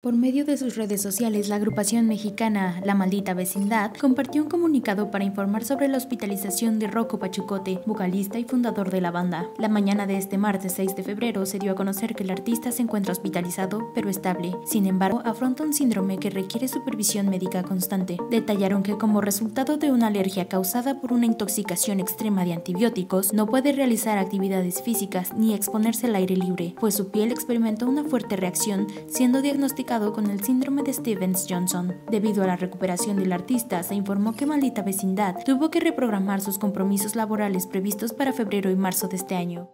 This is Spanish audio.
Por medio de sus redes sociales, la agrupación mexicana La Maldita Vecindad compartió un comunicado para informar sobre la hospitalización de Rocco Pachucote, vocalista y fundador de la banda. La mañana de este martes 6 de febrero se dio a conocer que el artista se encuentra hospitalizado, pero estable. Sin embargo, afronta un síndrome que requiere supervisión médica constante. Detallaron que como resultado de una alergia causada por una intoxicación extrema de antibióticos, no puede realizar actividades físicas ni exponerse al aire libre, pues su piel experimentó una fuerte reacción, siendo diagnosticada con el síndrome de Stevens-Johnson. Debido a la recuperación del artista, se informó que Maldita Vecindad tuvo que reprogramar sus compromisos laborales previstos para febrero y marzo de este año.